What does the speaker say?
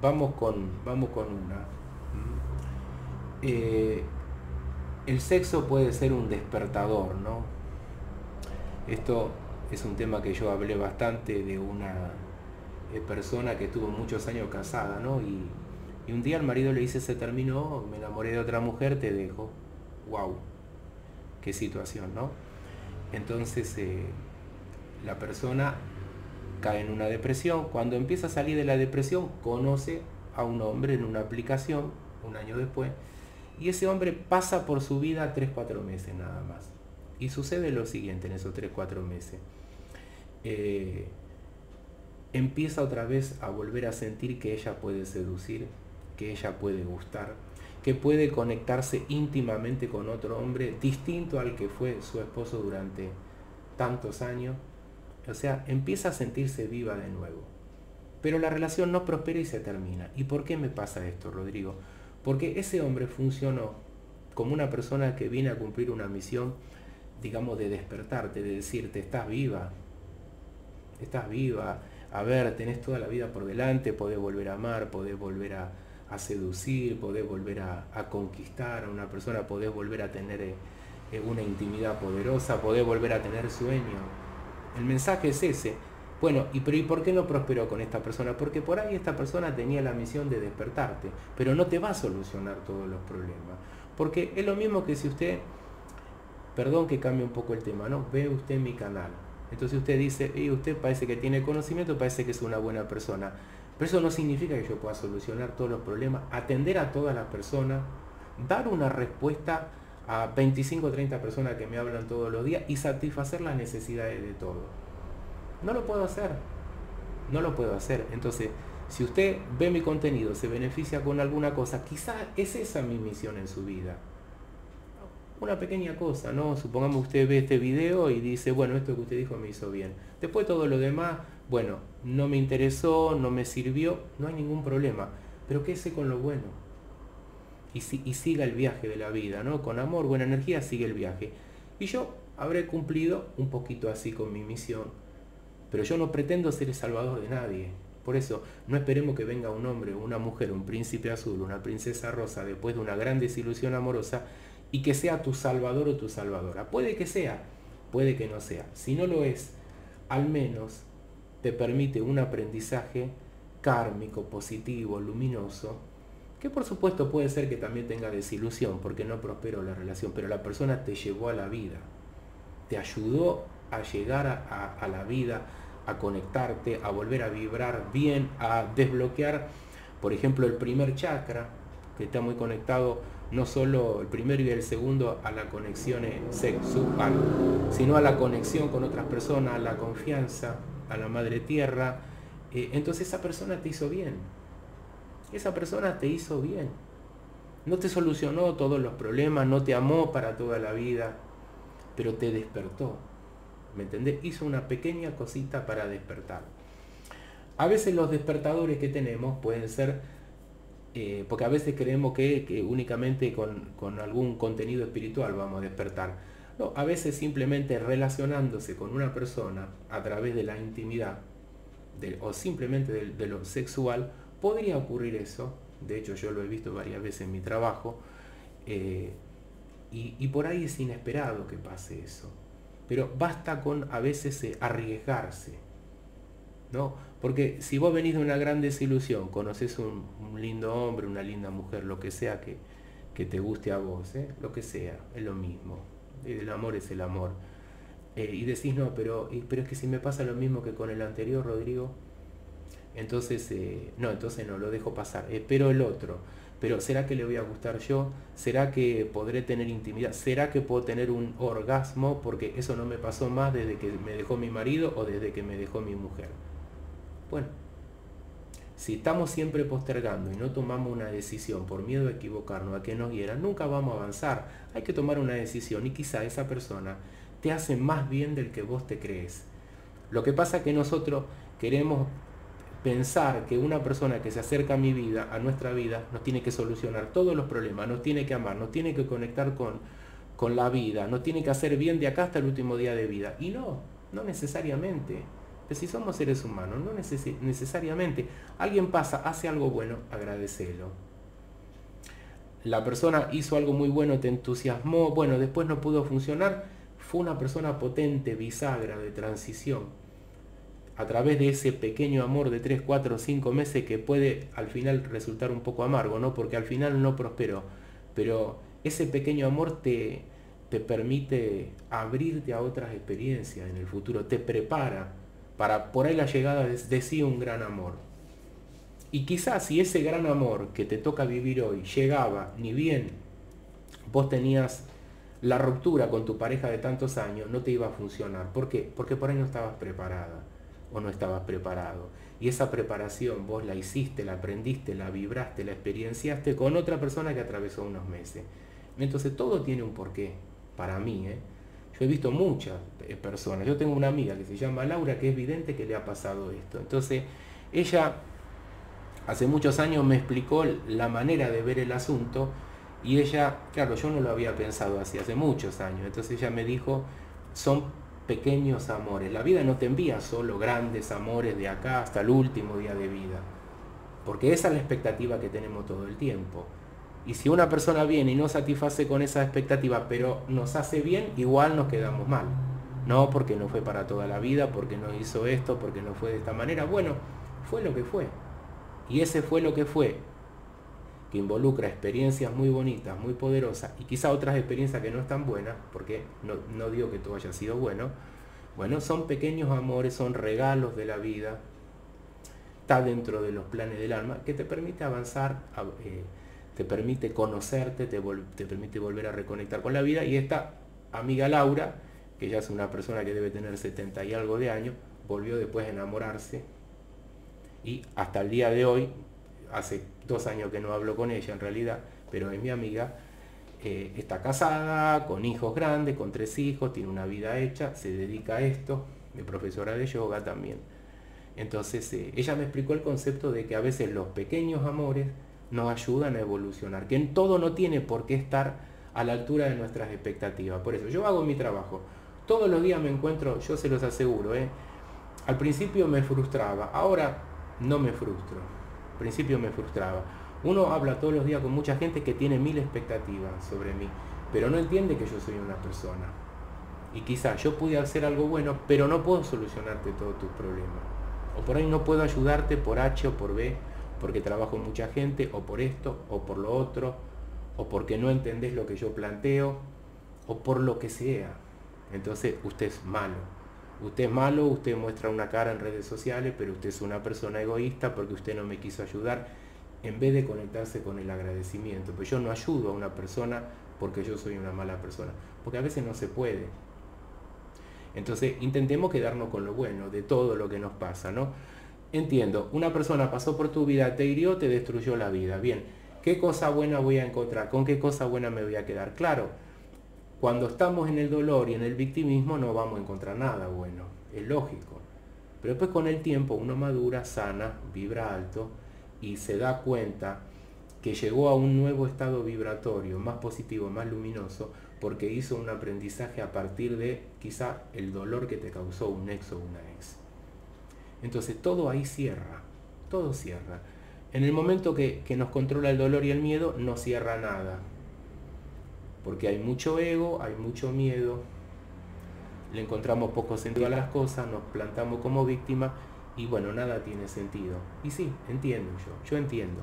vamos con, vamos con una. Eh, el sexo puede ser un despertador, ¿no? Esto es un tema que yo hablé bastante de una eh, persona que estuvo muchos años casada, ¿no? Y, un día el marido le dice, se terminó, me enamoré de otra mujer, te dejo. ¡Wow! ¡Qué situación, ¿no? Entonces eh, la persona cae en una depresión. Cuando empieza a salir de la depresión, conoce a un hombre en una aplicación, un año después, y ese hombre pasa por su vida 3-4 meses nada más. Y sucede lo siguiente en esos 3-4 meses. Eh, empieza otra vez a volver a sentir que ella puede seducir, que ella puede gustar, que puede conectarse íntimamente con otro hombre distinto al que fue su esposo durante tantos años. O sea, empieza a sentirse viva de nuevo. Pero la relación no prospera y se termina. ¿Y por qué me pasa esto, Rodrigo? Porque ese hombre funcionó como una persona que viene a cumplir una misión, digamos, de despertarte, de decirte, estás viva, estás viva, a ver, tenés toda la vida por delante, podés volver a amar, podés volver a, seducir, podés volver a, conquistar a una persona, podés volver a tener eh, eh, una intimidad poderosa, podés volver a tener sueño. El mensaje es ese. Bueno, ¿y, pero, ¿y por qué no prosperó con esta persona? Porque por ahí esta persona tenía la misión de despertarte, pero no te va a solucionar todos los problemas. Porque es lo mismo que si usted, perdón que cambie un poco el tema, ¿no? Ve usted mi canal entonces usted dice, y usted parece que tiene conocimiento, parece que es una buena persona. Pero eso no significa que yo pueda solucionar todos los problemas, atender a todas las personas, dar una respuesta a 25 o 30 personas que me hablan todos los días y satisfacer las necesidades de todos. No lo puedo hacer. No lo puedo hacer. Entonces, si usted ve mi contenido, se beneficia con alguna cosa, quizás es esa mi misión en su vida una pequeña cosa, ¿no? Supongamos usted ve este video y dice, bueno, esto que usted dijo me hizo bien. Después todo lo demás, bueno, no me interesó, no me sirvió, no hay ningún problema. Pero quédese con lo bueno. Y, siga el viaje de la vida, ¿no? Con amor, buena energía, sigue el viaje. Y yo habré cumplido un poquito así con mi misión. Pero yo no pretendo ser el salvador de nadie. Por eso, no esperemos que venga un hombre, una mujer, un príncipe azul, una princesa rosa, después de una gran desilusión amorosa, y que sea tu salvador o tu salvadora. Puede que sea, puede que no sea. Si no lo es, al menos te permite un aprendizaje kármico, positivo, luminoso, que por supuesto puede ser que también tenga desilusión porque no prosperó la relación, pero la persona te llevó a la vida, te ayudó a llegar a, a la vida, a conectarte, a volver a vibrar bien, a desbloquear, por ejemplo, el primer chakra, que está muy conectado no solo el primero y el segundo a la conexión sexual, sino a la conexión con otras personas, a la confianza, a la madre tierra. Eh, entonces esa persona te hizo bien. Esa persona te hizo bien. No te solucionó todos los problemas, no te amó para toda la vida, pero te despertó. ¿Me entendés? Hizo una pequeña cosita para despertar. A veces los despertadores que tenemos pueden ser eh, porque a veces creemos que, únicamente con, algún contenido espiritual vamos a despertar. No, a veces simplemente relacionándose con una persona a través de la intimidad o simplemente de, lo sexual, podría ocurrir eso. De hecho, yo lo he visto varias veces en mi trabajo. Eh, y, y, por ahí es inesperado que pase eso. Pero basta con a veces eh, arriesgarse. ¿no? Porque si vos venís de una gran desilusión, conoces un, lindo hombre, una linda mujer, lo que sea que, que te guste a vos, ¿eh? lo que sea, es lo mismo. El amor es el amor. Y decís, no, pero, pero es que si me pasa lo mismo que con el anterior, Rodrigo, entonces, eh, no, entonces no, lo dejo pasar. Espero el otro. Pero ¿será que le voy a gustar yo? ¿Será que podré tener intimidad? ¿Será que puedo tener un orgasmo? Porque eso no me pasó más desde que me dejó mi marido o desde que me dejó mi mujer. Bueno, si estamos siempre postergando y no tomamos una decisión por miedo a equivocarnos, a que nos hieran, nunca vamos a avanzar. Hay que tomar una decisión y quizá esa persona te hace más bien del que vos te crees. Lo que pasa es que nosotros queremos pensar que una persona que se acerca a mi vida, a nuestra vida, nos tiene que solucionar todos los problemas, nos tiene que amar, nos tiene que conectar con, con la vida, nos tiene que hacer bien de acá hasta el último día de vida. Y no, no necesariamente. Pero si somos seres humanos, no necesariamente. Alguien pasa, hace algo bueno, agradecelo. La persona hizo algo muy bueno, te entusiasmó, bueno, después no pudo funcionar, fue una persona potente, bisagra, de transición. A través de ese pequeño amor de 3, 4, 5 meses que puede al final resultar un poco amargo, ¿no? Porque al final no prosperó. Pero ese pequeño amor te, te permite abrirte a otras experiencias en el futuro, te prepara para por ahí la llegada de, de sí un gran amor. Y quizás si ese gran amor que te toca vivir hoy llegaba, ni bien vos tenías la ruptura con tu pareja de tantos años, no te iba a funcionar. ¿Por qué? Porque por ahí no estabas preparada o no estabas preparado. Y esa preparación vos la hiciste, la aprendiste, la vibraste, la experienciaste con otra persona que atravesó unos meses. Entonces todo tiene un porqué para mí. ¿eh? Yo he visto muchas eh, personas. Yo tengo una amiga que se llama Laura, que es evidente que le ha pasado esto. Entonces, ella hace muchos años me explicó la manera de ver el asunto y ella, claro, yo no lo había pensado así hace muchos años. Entonces ella me dijo, son pequeños amores. La vida no te envía solo grandes amores de acá hasta el último día de vida. Porque esa es la expectativa que tenemos todo el tiempo. Y si una persona viene y no satisface con esa expectativa, pero nos hace bien, igual nos quedamos mal. No porque no fue para toda la vida, porque no hizo esto, porque no fue de esta manera. Bueno, fue lo que fue. Y ese fue lo que fue, que involucra experiencias muy bonitas, muy poderosas, y quizá otras experiencias que no están buenas, porque no, no digo que todo haya sido bueno. Bueno, son pequeños amores, son regalos de la vida, está dentro de los planes del alma, que te permite avanzar. Eh, te permite conocerte, te, permite volver a reconectar con la vida. Y esta amiga Laura, que ya es una persona que debe tener 70 y algo de años, volvió después a enamorarse. Y hasta el día de hoy, hace dos años que no hablo con ella en realidad, pero es mi amiga, eh, está casada, con hijos grandes, con tres hijos, tiene una vida hecha, se dedica a esto, de profesora de yoga también. Entonces eh, ella me explicó el concepto de que a veces los pequeños amores nos ayudan a evolucionar, que en todo no tiene por qué estar a la altura de nuestras expectativas. Por eso yo hago mi trabajo. Todos los días me encuentro, yo se los aseguro, ¿eh? al principio me frustraba, ahora no me frustro. Principio me frustraba. Uno habla todos los días con mucha gente que tiene mil expectativas sobre mí, pero no entiende que yo soy una persona. Y quizás yo pude hacer algo bueno, pero no puedo solucionarte todos tus problemas. O por ahí no puedo ayudarte por H o por B porque trabajo con mucha gente, o por esto, o por lo otro, o porque no entendés lo que yo planteo, o por lo que sea. Entonces usted es malo. Usted es malo, usted muestra una cara en redes sociales, pero usted es una persona egoísta porque usted no me quiso ayudar, en vez de conectarse con el agradecimiento. Pues yo no ayudo a una persona porque yo soy una mala persona, porque a veces no se puede. Entonces intentemos quedarnos con lo bueno de todo lo que nos pasa, ¿no? Entiendo, una persona pasó por tu vida, te hirió, te destruyó la vida. Bien, ¿qué cosa buena voy a encontrar? ¿Con qué cosa buena me voy a quedar? Claro, cuando estamos en el dolor y en el victimismo no vamos a encontrar nada bueno, es lógico. Pero después con el tiempo uno madura, sana, vibra alto y se da cuenta que llegó a un nuevo estado vibratorio, más positivo, más luminoso, porque hizo un aprendizaje a partir de quizá el dolor que te causó un ex o una ex. Entonces todo ahí cierra, todo cierra. En el momento que, nos controla el dolor y el miedo, no cierra nada. Porque hay mucho ego, hay mucho miedo, le encontramos poco sentido a las cosas, nos plantamos como víctima y bueno, nada tiene sentido. Y sí, entiendo yo, yo entiendo.